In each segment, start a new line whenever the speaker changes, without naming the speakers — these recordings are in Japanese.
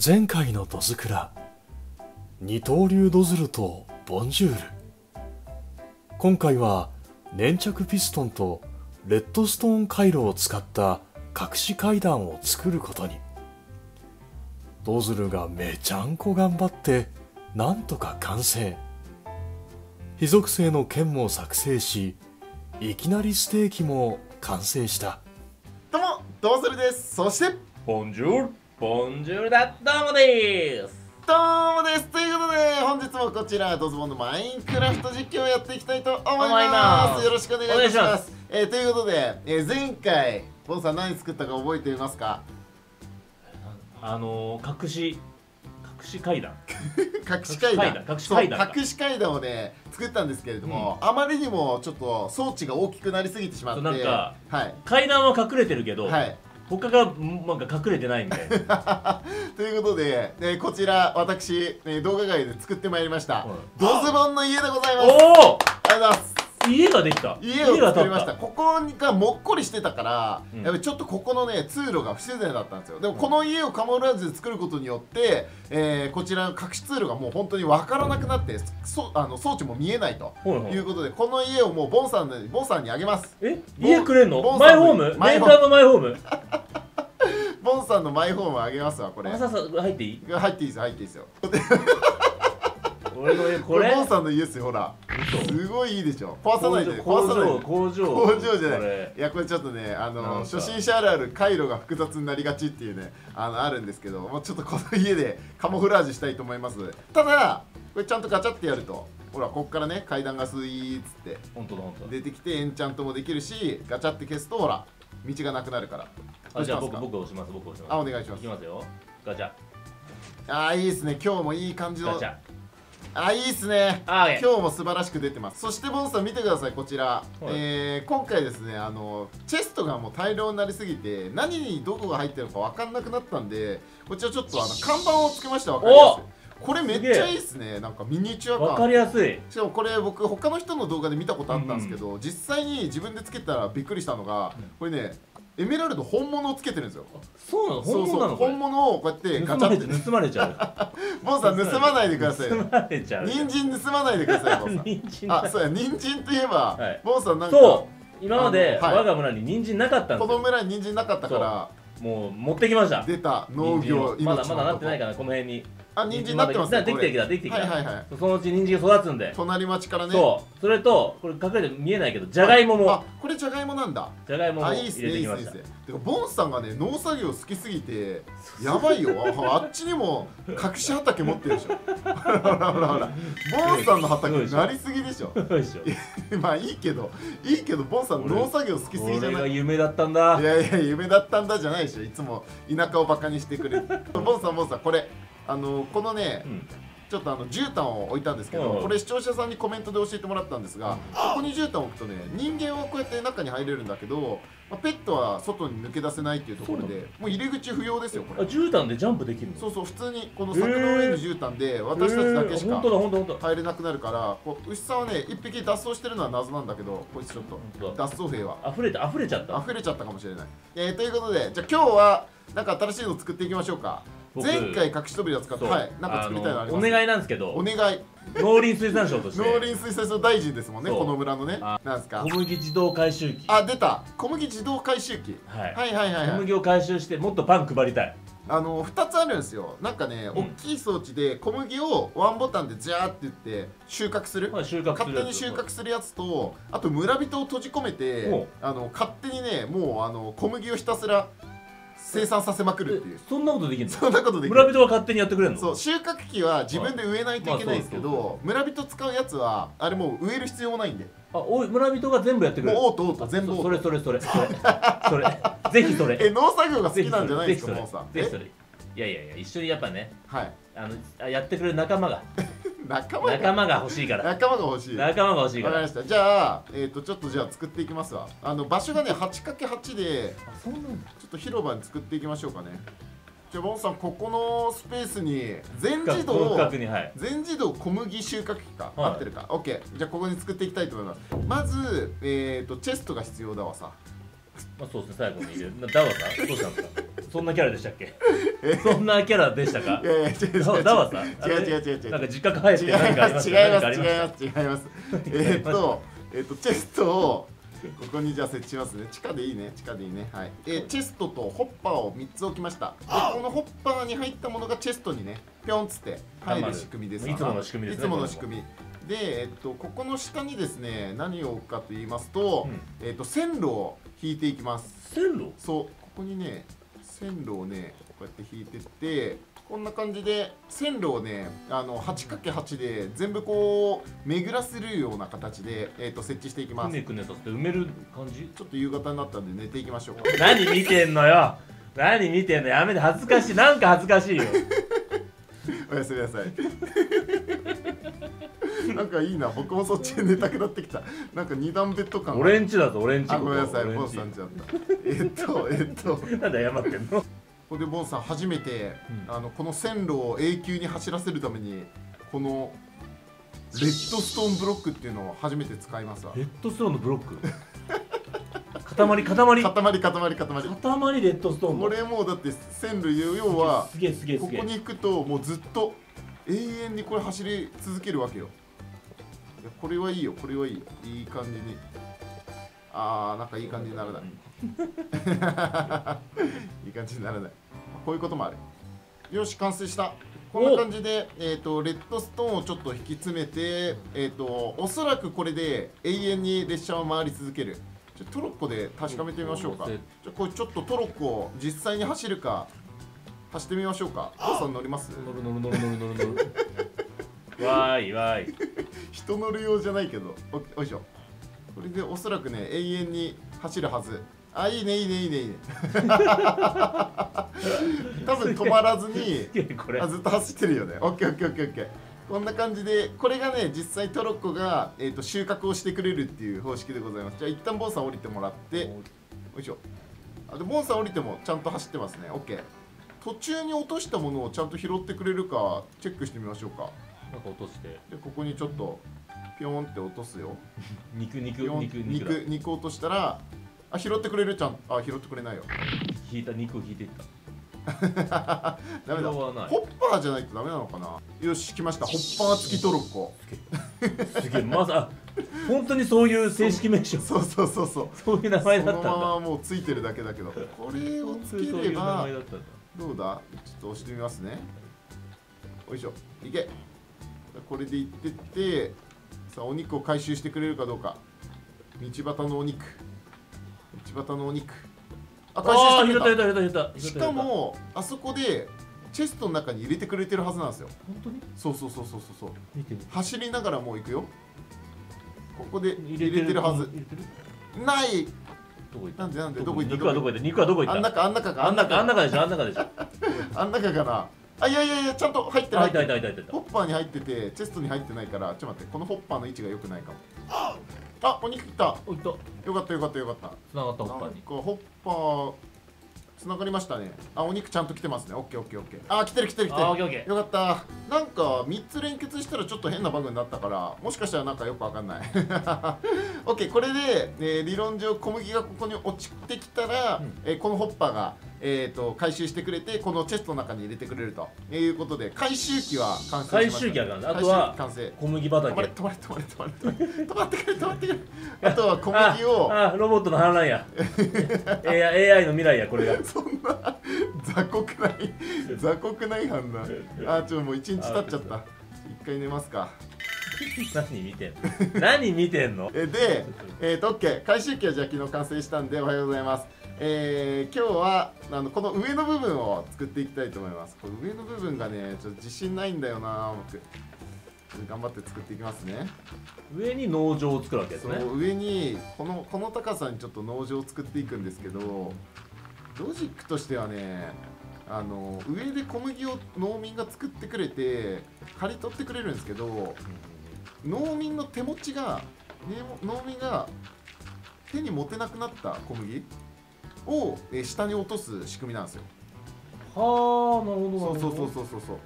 前回のドズクラ。二刀流ドズルとボンジュール。今回は粘着ピストンとレッドストーン回路を使った隠し階段を作ることに。ドズルがめちゃんこ頑張ってなんとか完成。非属性の剣も作成しいきなりステーキも完成した。
どうもどうするです。そして
ボンジュールボンジュールだどうもです。
どうもです。ということで本日もこちらドズボンのマインクラフト実況をやっていきたいと思います。よろしくお願いします。えーということで、えー前回ボンさん何作ったか覚えていますか？
あのー、隠し 隠し階段。
隠し階段
隠し階段
隠し階段をね作ったんですけれども、あまりにもちょっと装置が大きくなりすぎてしまって
なんか
はい。
階段は隠れてるけど、
はい
他がんなんか隠れてないみたいな。
ということで、えーこちら私、えー動画外で作ってまいりました、
はい。
ドズボンの家でございます。ありがとう
おお
ございます
家ができた。
家を作りました。ここがもっこりしてたから、
うん。
やっぱりちょっとここのね通路が不自然だったんですよ。でもこの家をカモフラージュで作ることによって、えーこちらの隠し通路がもう本当に分からなくなってそあの装置も見えないと
はいはい。
いうことでこの家をもうボンさんにボンさんにあげます。
え？家くれんの？マイホーム？
マイホーム。
マイホーム？
ボンさんのマイホームあげますわこれ。
入っていい？
入っていいですよ入っていいですよ
俺の家
こ
これ
れボンさんの家ですよほら。
嘘。
すごいいいでしょ。壊さないで
工場工場
工場。じゃない。
これ。
いやこれちょっとねあの初心者あるある回路が複雑になりがちっていうねあのあるんですけどもうちょっとこの家でカモフラージュしたいと思います。ただこれちゃんとガチャってやるとほらこっからね階段がスイーッつって
本当だ本当だ。
出てきてエンチャントもできるしガチャって消すとほら道がなくなるから。ど
あじゃあ僕僕押します僕押します。
あお願いします。
いきますよ。ガチャ。
あーいいですね。今日もいい感じの
ガチャ
あいいっすね。今日も素晴らしく出てます。そしてボンさん見てくださいこちら、えー今回ですねあのチェストがもう大量になりすぎて何にどこが入ってるのか分かんなくなったんでこちらちょっとあの看板をつけました分かりやすいこれめっちゃいいっすね。なんかミニチュア
わか
感
りやすい。
しかもこれ僕他の人の動画で見たことあったんですけど、実際に自分でつけたらびっくりしたのが、
うん。
これねエメラルド本物をつけてるんですよ。
そうなの？本物なの？
本物をこうやってガ
盗
チャって。
まれちゃう。盗まれちゃ
ボンさん盗まないでください
盗まれちゃう。
人参盗まないでくださいボンさん。
人参。
あ、そうや、人参といえば、
はい。
ボンさんなんか、
そう。今まで我が村に人参なかったんですよ。
この村に人参なかったから、
もう持ってきました。
出た農業
まだまだなってない
か
かなこの辺に
あ、人参なってます
まだできてき
た
たできてきた
はいはいはい。
そのうち人参が育つんで
隣町からね。
そうそれとこれ隠れて見えないけどじゃがいもも
あ、これじゃがいもなんだ。
じゃがいもも
あ、
入れ
いいっすね、いいっすね、いいっ
てきました
すね。てか、ボンさんがね、農作業好きすぎて、やばいよ。ああっちにも隠し畑持ってるでしょ。ほらほらほら。ボンさんの畑なりすぎでしょ。まあいいけど、いいけど、ボンさん農作業好きすぎじゃない？
が夢だったんだ
いやいや夢だったんだじゃないでしょいつも田舎をバカにしてくれるボンさんボンさんこれあのこのね
うん
ちょっとあの絨毯を置いたんですけど、
うん。
これ視聴者さんにコメントで教えてもらったんですが、ここに絨毯を置くとね人間はこうやって中に入れるんだけど、まあ、ペットは外に抜け出せないっていうところでもう入り口不要ですよこ
あ
れ
絨毯でジャンプできるの？
そうそう普通にこの柵の上に絨毯で私たちだけしか
えー本当だ本当だ本当だ。
入れなくなるからこう牛さんはね一匹脱走してるのは謎なんだけどこいつちょっと脱走兵は。
溢れて溢れちゃった。
溢れちゃったかもしれない、えーということでじゃあ今日はなんか新しいの作っていきましょうか。
僕
前回隠し扉使ってはい。なんか作りたいのあります
お願いなんですけど。
お願い。
農林水産省として。
農林水産省大臣ですもんねこの村のね。
あ
なんですか。
小麦自動回収機。
あ出た。小麦自動回収機。
はい。
はいはいはいはい。
小麦を回収してもっとパン配りたい。
あの2つあるんですよ。なんかね、
うん。
大きい装置で小麦をワンボタンでジャーって言って収穫する、
まあ収穫
勝手に収穫するやつとあと村人を閉じ込め
お
てあの勝手にねもうあの小麦をひたすら生産させまくるっていう。
えそんなことできるの？
そんなことできる
村人が勝手にやってくれるの？
そう収穫機は自分で植えないといけないんですけど村人使うやつはあれもう植える必要もないんで。
あおい村人が全部やってくれる。
もうオートオート全部オート。
それそれそれそれそれぜひそれ
え農作業が好
ぜひそれ
きなんじゃないですか
ぜひ
もうさ
それぜひそれいやいやいや一緒にやっぱね
はい
あのあやってくれる仲間が
仲間が。
仲間が欲しいから。
仲間が欲しい。わ
仲間が欲しいか
からりました。じゃあえっ、とちょっとじゃあ作っていきますわ。あの場所がね 8×8 で
あそうなんだ
ちょっと広場に作っていきましょうかね。じゃあボンさんここのスペースに全自動
はい。
全自動小麦収穫機か、
はい。
合ってるか。OK じゃあここに作っていきたいと思います。まずえっ、とチェストが必要だわさ。
まあそうですね。最後に入れる。なダワさんどうしたんですか？そんなキャラでしたっけ？そんなキャラでしたか？
いやいや違う違う違う。
だだわさん？
違う違う違う。違う
なんか実家帰って何かあり
ま
ますした
違います？違い
ま
す 違います。えーっとえーっとチェストをここにじゃあ設置しますね。地下でいいね。地下でいいね。はい、えーチェストとホッパーを3つ置きました。でこのホッパーに入ったものがチェストにねピョンっつって入る仕組みです。
いつもの仕組みですね
いつもの仕組み。で、えっと、ここの下にですね何を置くかと言いますと,、えっと線路を引いていきます。
線路？
そう。ここにね線路をねこうやって引いてってこんな感じで線路をねあの 8×8 で全部こう巡らせるような形で、えー、と設置していきます。
くねくねさせて埋める感じ？
ちょっと夕方になったんで寝ていきましょう。
何見てんのよ？何見てんの？やめて恥ずかしい。なんか恥ずかしいよ。
おやすみなさいなんかいいな僕もそっちで寝たくなってきた。なんか二段ベッド感
俺んちだぞ俺んち
あごめんなさいボンさんちだった。えっとえっと。
なんで謝ってんの？
ここでボンさん初めて、
うん。
あのこの線路を永久に走らせるためにこのレッドストーンブロックっていうのを初めて使いますわ。
レッドストーンのブロック？塊 塊？塊
塊塊。塊
塊レッドストーンの？
これもうだって線路要は
すげえすげえ。
ここに行くともうずっと永遠にこれ走り続けるわけよこれはいいよこれはいいいい感じに。あーなんかいい感じにならない。いい感じにならない。こういうこともある。よし完成した。こんな感じで、えー、とレッドストーンをちょっと引き詰めて、えー、とおそらくこれで永遠に列車を回り続ける。ちょトロッコで確かめてみましょうか。
うん。
じゃあこれちょっとトロッコを実際に走るか走ってみましょうか。お父さん乗ります？
乗る乗る乗る乗る乗る乗る。わーいわーい
人乗る用じゃないけどおおいしょ。これでおそらくね永遠に走るはず。あいいねいいねいいねいいね。多分止まらずに
これ。
あずっと走ってるよね。オッケーオッケーオッケーオッケー。こんな感じでこれがね実際トロッコが、えー、と収穫をしてくれるっていう方式でございます。じゃあ一旦ボンさん降りてもらってよいしょ。あでボンさん降りてもちゃんと走ってますね。オッケー。途中に落としたものをちゃんと拾ってくれるかチェックしてみましょうか。
なんか落として。
でここにちょっとピョーンって落とすよ。
肉肉肉肉だ。
肉肉落としたらあ拾ってくれる？ちゃん。あ拾ってくれないよ。
引いた肉を引いていった。
ダメだ。ホッパーじゃないとダメなのかな？よし来ました。ホッパー付きトロッコ。
すげえ。まさあ本当にそういう正式名称。
そうそうそうそう。
そういう名前だ
そ
ったんだ。
のままもうついてるだけだけど。これをつければ
前だったんだ。
どうだ？ちょっと押してみますね。よいしょ。いけ。これでいってってさあお肉を回収してくれるかどうか。道端のお肉。道端のお肉。あ回収
ああ
してくれた。しかもあそこでチェストの中に入れてくれてるはずなんですよ。
本当に？
そうそうそうそうそう走りながらもう行くよ。ここで入
入
れてるはず。ない。
どこ行った？
なんでなんで？どこ行った？
肉はどこ行った？肉はどこ行
あん
った？
中あん中か
あん中あん中でしょあん中でしょ。
あん中かなあいやいやいやちゃんと入ってる
あ
入ってる
い
ホッパーに入っててチェストに入ってないからちょっと待ってこのホッパーの位置が良くないかも。あお肉来た。
おいった。
よかったよかったよかった。
繋がったホッパーに。
かホッパーつながりましたね。あお肉ちゃんと来てますね。オッケーオッケーオッケー。あ来てる来てる来てる。
あオッケーオッケー。
よかった。なんか3つ連結したらちょっと変なバグになったからもしかしたらなんかよくわかんない。OK これで、えー理論上小麦がここに落ちてきたら、
うん。
えーこのホッパーが、えー、と回収してくれてこのチェストの中に入れてくれると。いうことで回収機は完成しました
回収機あるからねあとは
完成。
小麦畑。
止まれ止まれ止まれ止まれ止まってくれ止まってくれあとは 小麦を
ああロボットの反乱や。AI, AI の未来やこれが。
そんな雑酷ない雑酷ない判断あちょもう一日経っちゃった。一回寝ますか。
何見てんの？何見てんの？
えで、えー、と OK 回収機はじゃあ昨日完成したんでおはようございますえー、今日はあのこの上の部分を作っていきたいと思います。これ上の部分がねちょっと自信ないんだよな僕。頑張って作っていきますね。
上に農場を作るわけですね。
そう上にこのこの高さにちょっと農場を作っていくんですけどロジックとしてはねあの上で小麦を農民が作ってくれて刈り取ってくれるんですけど農民の手持ちが、ね、農民が手に持てなくなった小麦をえー下に落とす仕組みなんですよ。
はあなるほど
そうそうそうそうそうそう。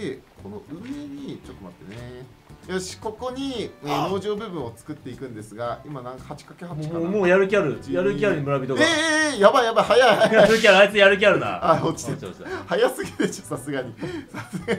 でこの上にちょっと待ってね。よしここに、えー農場部分を作っていくんですが今なんか 8×8 かな。
もうもうやる気ある。やる気ある村人が。
えー、えー、やばいやばい早い早い。
やる気あるあいつやる気あるな。
あ落ちて早すぎるでしょさすがに。さすがに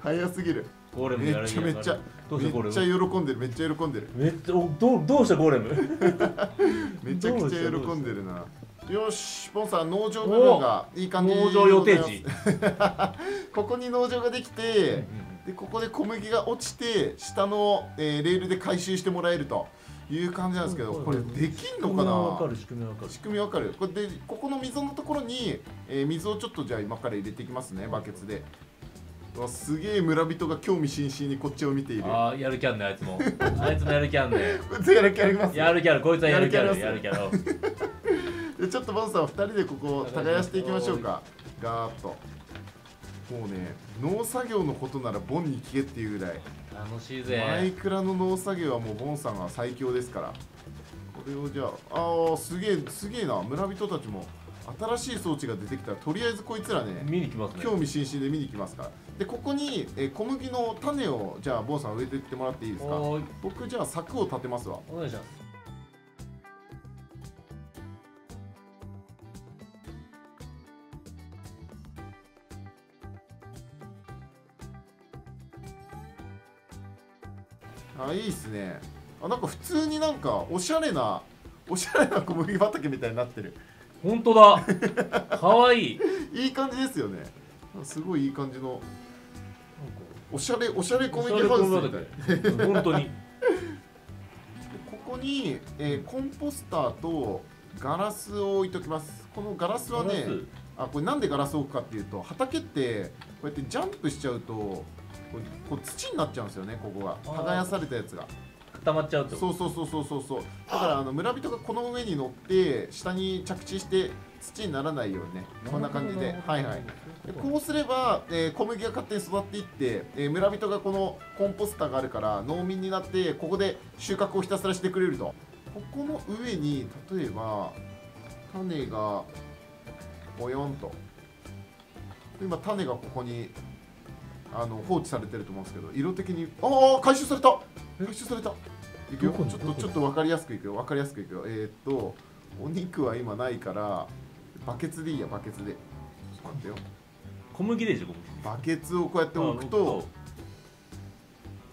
早すぎる。
たゴーレム
め
やる気ある。
っちゃめっちゃめっちゃ喜んでるめっちゃ喜んでる。
めっちゃおどうどうしたゴーレム？
め ちゃくちゃ喜んでるな。よしポンさん農場部分がいい感じ
農場予定地。
ここに農場ができて、でここで小麦が落ちて下の、えーレールで回収してもらえるという感じなんですけどこれできんのかな？
わかる仕組みわかる。
仕組みわかる。これでここの溝のところに、えー水をちょっとじゃあ今から入れていきますねバケツで。うわすげえ村人が興味津々にこっちを見ている。
ああやる気あんねあいつも。あいつもやる気あんね
やる気あります
やる気あるこいつはやる気ある
やる
気ある
でちょっとボンさん2人でここ耕していきましょうか。ガーッと。もうね農作業のことならボンに聞けっていうぐらい。
楽しい
マイ
ぜ
クラの農作業はもうボンさんが最強ですから。これをじゃああーすげえすげえな。村人たちも新しい装置が出てきたらとりあえずこいつらね
見に来ますね。
興味津々で見に来ますから。でここに、えー小麦の種をじゃあボンさん植えていってもらっていいですか？僕じゃあ柵を立てますわ。
お願いします。
あいいっすね。あなんか普通になんかおしゃれなおしゃれな小麦畑みたいになってる
本当だ。かわいい。
いい感じですよね。すごいいい感じの。おしゃれおしゃれ小麦ハウスみたい。
本当に。
でここに、えーコンポスターとガラスを置いときます。このガラスはねあこれなんでガラスを置くかっていうと畑ってこうやってジャンプしちゃうとこう土になっちゃうんですよねここが。耕されたやつが
固まっちゃうってこと？
そうそうそうそうそう。そうだからあの村人がこの上に乗って下に着地して土にならないようにねこんな感じで。はいはい。でこうすれば、えー小麦が勝手に育っていって、えー村人がこのコンポスターがあるから農民になってここで収穫をひたすらしてくれると。ここの上に例えば種がボヨンと。今種がここにあの放置されてると思うんですけど色的にああ回収された回収された。いくよ。ちょっとちょっと分かりやすくいくよ。分かりやすくいくよ。えー、っとお肉は今ないからバケツでいいやバケツで。ちょっと待ってよ。
小麦でしょ小麦。
バケツをこうやって置くと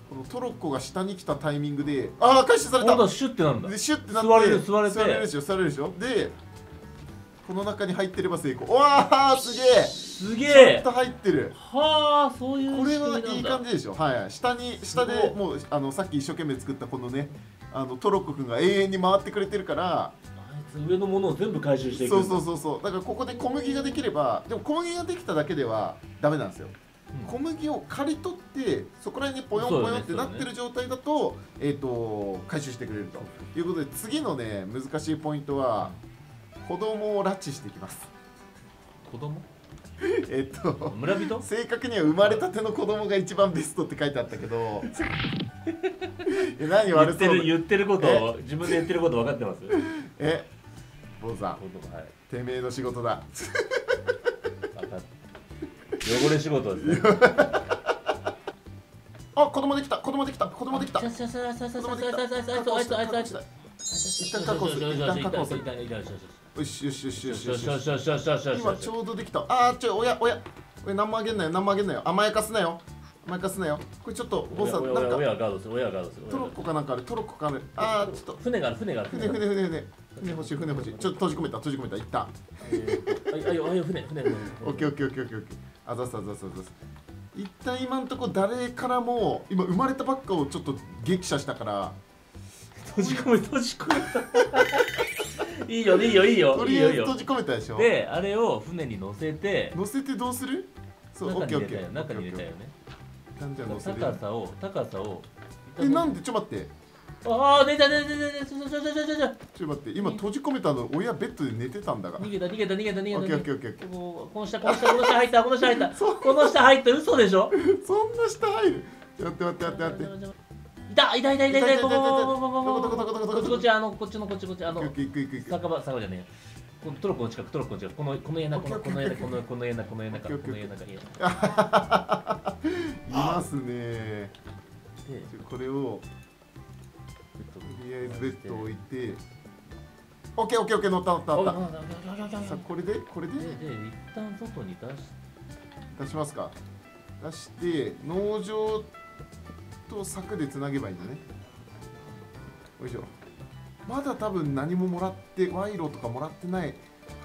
このトロッコが下に来たタイミングでああ回収された。
シュッてなるんだ。
でシュッてなって
座れる座れて。
座れるでしょ座れるでしょ。でこの中に入ってれば成功。うわあすげえ
すげ
ちゃん
え
と入ってる。
はあそういう
これはいい感じでしょ。はいはい。下に下でもうあのさっき一生懸命作ったこのねあのトロッコくんが永遠に回ってくれてるから。
あいつ上のものを全部回収していく
そうそうそうそう。だからここで小麦ができればでも小麦ができただけではダメなんですよ。
うん。
小麦を刈り取ってそこら辺にポヨンポヨンってなってる状態だと,、えっ、と回収してくれると。いうことで次のね難しいポイントは子供を拉致していきます。
子供？
えっと
村人？
正確には生まれたての子供が一番ベストって書いてあったけど。え何
言って
悪そう
言ってることを自分で言ってること分かってます？
え？坊さん。
子供はい
てめえの仕事だ。
分かっ汚れ仕事ですね。
あ子供できた。子供できた。子供できた。
ささささささ
子供できた
さささあいつあいつあいつあいつ
一旦確保する一旦確保する
一旦一旦一旦
よしよしよしよし
よ
よし。よし
しよしよしよしよしよし
今ちょうどできたあーちょおやおやおや何もあげんなよ何もあげんなよ甘やかすなよ。甘やかすなよ。これちょっとボスさんなんか
親がガードする親がガードする
トロッコかなんかある？トロッコかあるあーちょっと。
船がある船がある
船船船船。船欲しい船欲しい。ちょっと閉じ込めた閉じ込めた。一旦
あいあいあいよ船船船。
オッケーオッケーオッケーオッケーオッケー。あざっすあざっすあざっす一旦今んとこ誰からも今生まれたばっかをちょっと激写したから。
閉じ込め閉じ込めたいいよいいよいいよ。
とりあえず閉じ込めたでしょ。
であれを船に乗せて。
乗せてどうする？そうオ
中に
ッケーオッケー。
入れたよ中に入れたよね。
なんじゃ乗せる
高さを高さを
えなんで？ちょ待って。
ああ出た出た出た出たちょちょちょちょちょちょ
ちょ待って今閉じ込めたの親ベッドで寝てたんだが
逃げた逃げた逃げた逃げた。
オッケーオッケーオッケー
この下この下この下入ったこの下入った。この下入った。嘘でしょ？
そんな下入る？待って待って待って待って
いたいたいたいたいたここここここここ
どこどこどこどこどこ
こっちあのこっちのこっちこっちあの
オッケーオッケー行く行く行く
酒場酒場じゃねえこのトロッコの近くトロッコの近くこのこの家なこのこの家なこのこの家なこの家なこの家なこの家
いますね
で
これを
ベッド
とりあえずベッド置いてオッケーオッケーオッケー乗った乗った乗ったさあこれでこれで
でで一旦外に出し
出しますか出して農場と柵でつなげばいいんだね。よいしょ。まだ多分何ももらって賄賂とかもらってない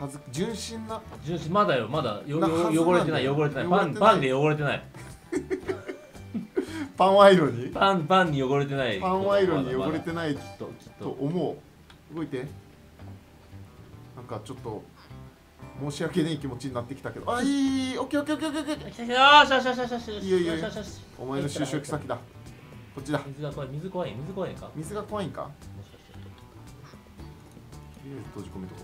はず。純真な。
純粋まだよ。まだ。よ汚れてない。汚れてない。パ
汚れてない。
ンパンで汚れてない。
パン 賄賂に？
パンパンに汚れてない。
パン賄賂に汚れて
い
ない。
ちょっとち
と。思う。動いて。なんかちょっと申し訳ない気持ちになってきたけど。あいいオッケーオッケーオッケーオッケーオッケー。
とよしよしよしよしよし。よし
よいいよ。
よしよしよし。
お前の就職先だこっちだ。
水が怖い。水怖い。水怖いか？も
水が怖いんか？
しかして。
とりあえず閉じ込めとこ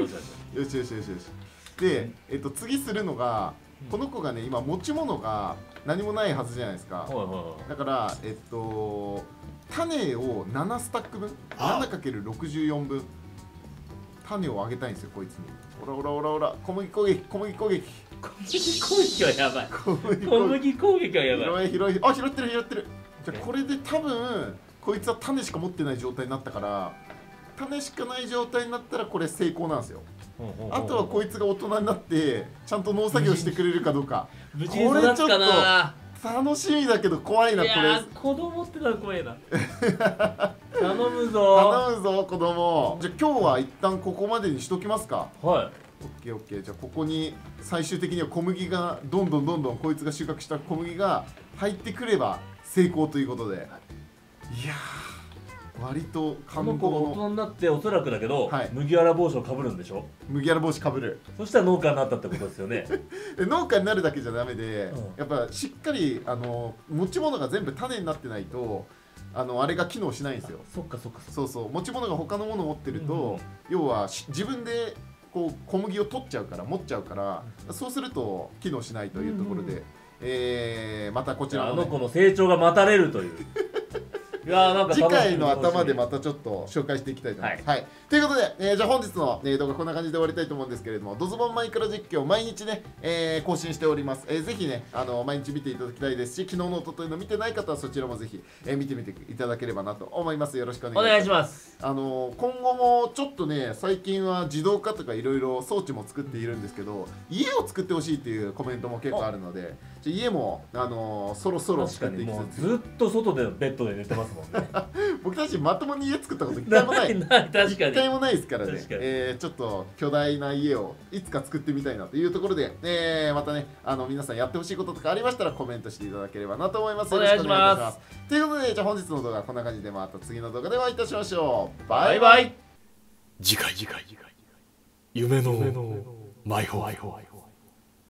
よしよし
う よしよしよしよし。で、えっと、次するのがこの子がね今持ち物が何もないはずじゃないですか。だからえっと種を7スタック分？7×64 分？種をあげたいんですよこいつに。オラオラオラオラ。小麦攻撃小麦攻撃
小麦攻撃はやばい。
小麦
小
攻撃
はやばい。
拾い拾いあ拾ってる拾ってる。じゃあこれで多分こいつは種しか持ってない状態になったから種しかない状態になったらこれ成功なんですよ。あとはこいつが大人になってちゃんと農作業してくれるかどうか。
無事に育つかな。
楽しみだけど怖いないこれ。
子供ってのは怖いな。頼むぞ。
頼むぞ子供。じゃあ今日は一旦ここまでにしときますか。
はい
ケーオッケー。じゃあここに最終的には小麦がどんどんどんどんこいつが収穫した小麦が入ってくれば成功ということで。いやー割と
こ
感動
の子が大
の
人になっておそらくだけど、
はい。
麦わら帽子をかぶるんでしょ？
麦わら帽子かぶる。
そしたら農家になったってことですよね。
で農家になるだけじゃダメで、
うん。
やっぱしっかりあの持ち物が全部種になってないとあのあれが機能しないんですよ。
そっかそっかそ
うそう。持ち物が他のものを持ってると、
うん。
要はし自分でこう小麦を取っちゃうから持っちゃうから、そうすると機能しないというところで、
うん
えーまたこちらも、ね、
あの子の成長が待たれるという
次回の頭でまたちょっと紹介していきたいと思います。はいということで、えーじゃあ本日の、えー動画こんな感じで終わりたいと思うんですけれども、ドズボンマイクラ実況毎日ね、えー更新しております。えーぜひね、あの毎日見ていただきたいですし、昨日の一昨日の見てない方はそちらもぜひ、えー見てみていただければなと思います。よろしくお
願い
します。
します
あの今後もちょっとね最近は自動化とかいろいろ装置も作っているんですけど家を作ってほしいっていうコメントも結構あるので家もあのそろそろ作っていき
ずっと外でベッドで寝てますもんね。
僕たちまともに家作ったこと一回もない。
ない確か
一回
に
もないですからね。えーちょっと巨大な家をいつか作ってみたいなというところで、えーまたねあの皆さんやってほしいこととかありましたらコメントしていただければなと思います。
お願いします。
よろくお願いいたします。ということでじゃあ本日の動画はこんな感じでまた次の動画でお会いいたしましょう。
バイバイ。
次回次回夢の魔法